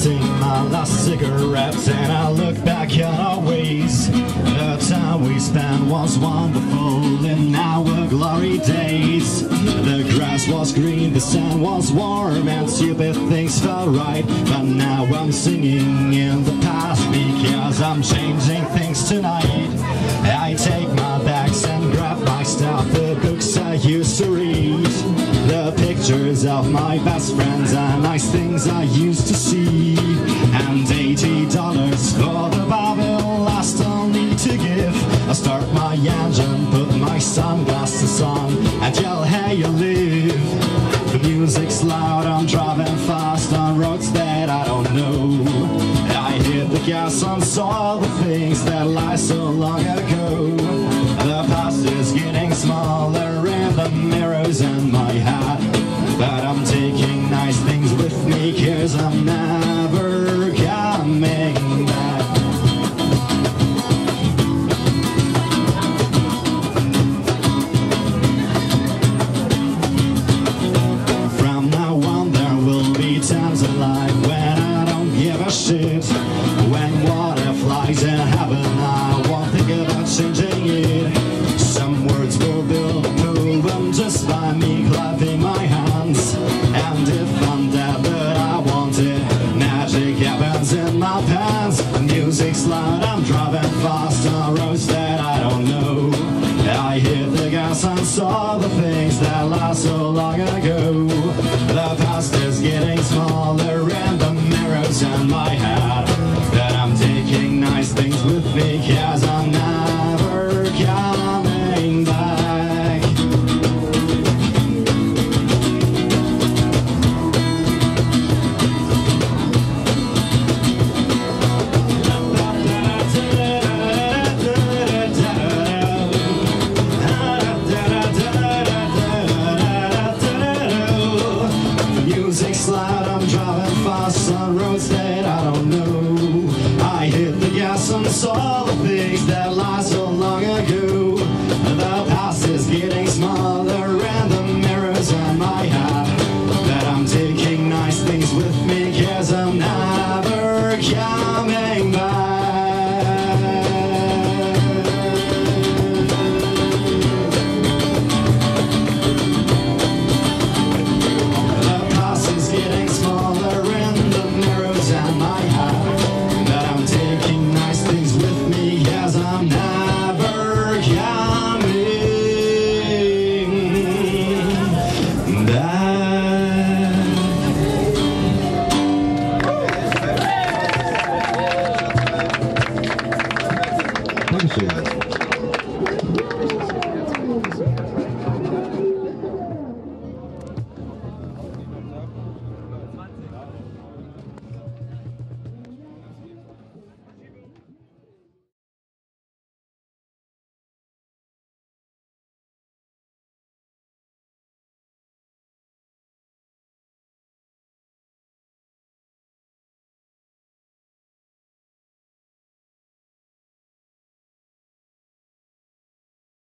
lighting my last cigarettes and I look back at our ways. The time we spent was wonderful in our glory days. The grass was green, the sun was warm, and stupid things felt right. But now I'm singing in the past because I'm changing things tonight. Of my best friends and nice things I used to see. And eighty dollars for the Bible I still need to give. I start my engine, put my sunglasses on, and yell, hey, you live. The music's loud, I'm driving fast on roads that I don't know. I hit the gas and saw the things that lie so long ago. The past is getting smaller in the mirrors in my head. But I'm taking nice things with me, cause I'm never Music's loud, I'm driving fast on roads that I don't know I hit the gas and saw the things that last so long ago. The past is getting smaller and the mirrors in my head. That I'm taking nice things with me cause some sort of thing that lies